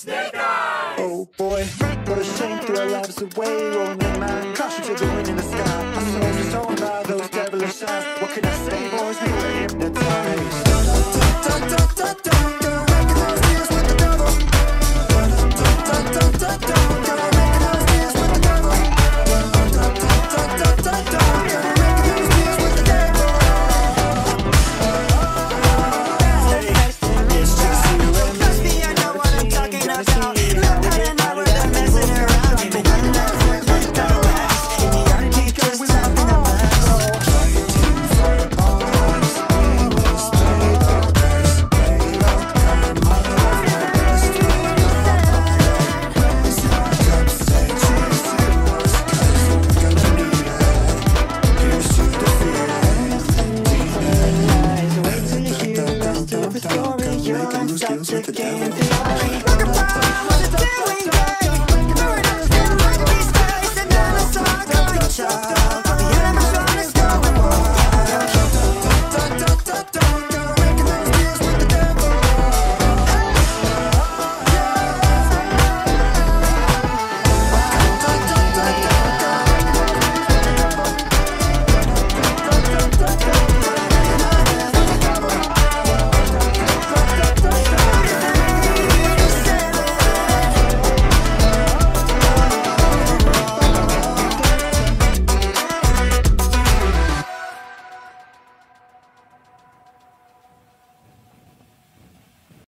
Snake Eyes! Oh boy, what a shame to our lives away, rolling in mine, caution to the wind in the sky. My soul was torn by those devilish eyes. What can I say, boys? We were hypnotized. You're devil.